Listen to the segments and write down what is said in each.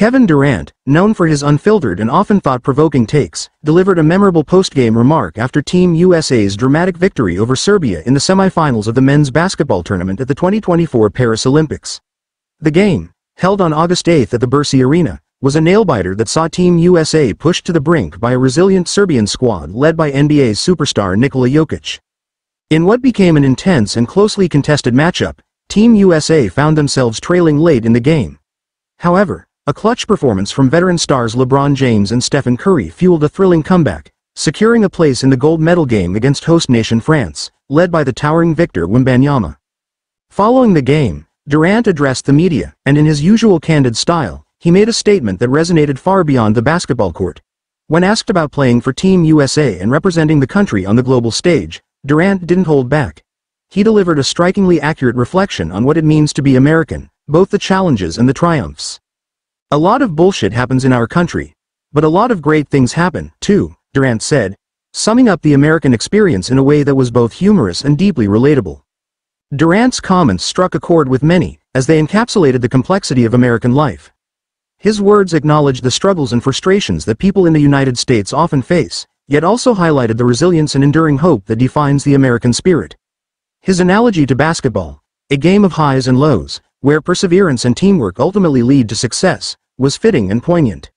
Kevin Durant, known for his unfiltered and often thought-provoking takes, delivered a memorable post-game remark after Team USA's dramatic victory over Serbia in the semifinals of the men's basketball tournament at the 2024 Paris Olympics. The game, held on August 8 at the Bercy Arena, was a nail-biter that saw Team USA pushed to the brink by a resilient Serbian squad led by NBA's superstar Nikola Jokic. In what became an intense and closely contested matchup, Team USA found themselves trailing late in the game. However, a clutch performance from veteran stars LeBron James and Stephen Curry fueled a thrilling comeback, securing a place in the gold medal game against host nation France, led by the towering Victor Wembanyama. Following the game, Durant addressed the media, and in his usual candid style, he made a statement that resonated far beyond the basketball court. When asked about playing for Team USA and representing the country on the global stage, Durant didn't hold back. He delivered a strikingly accurate reflection on what it means to be American, both the challenges and the triumphs. A lot of bullshit happens in our country. But a lot of great things happen, too, Durant said, summing up the American experience in a way that was both humorous and deeply relatable. Durant's comments struck a chord with many, as they encapsulated the complexity of American life. His words acknowledged the struggles and frustrations that people in the United States often face, yet also highlighted the resilience and enduring hope that defines the American spirit. His analogy to basketball, a game of highs and lows, where perseverance and teamwork ultimately lead to success, was fitting and poignant.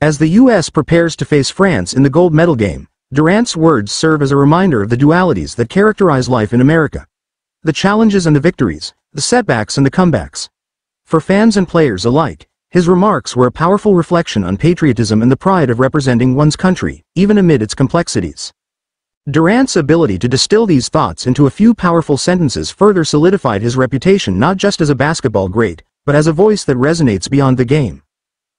As the U.S. prepares to face France in the gold medal game, Durant's words serve as a reminder of the dualities that characterize life in America. The challenges and the victories, the setbacks and the comebacks. For fans and players alike, his remarks were a powerful reflection on patriotism and the pride of representing one's country, even amid its complexities. Durant's ability to distill these thoughts into a few powerful sentences further solidified his reputation not just as a basketball great, but as a voice that resonates beyond the game.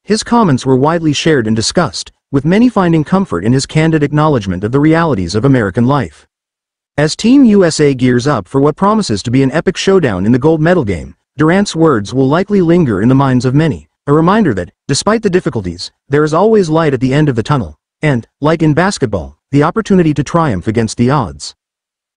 His comments were widely shared and discussed, with many finding comfort in his candid acknowledgement of the realities of American life. As Team USA gears up for what promises to be an epic showdown in the gold medal game, Durant's words will likely linger in the minds of many, a reminder that, despite the difficulties, there is always light at the end of the tunnel, and, like in basketball, the opportunity to triumph against the odds.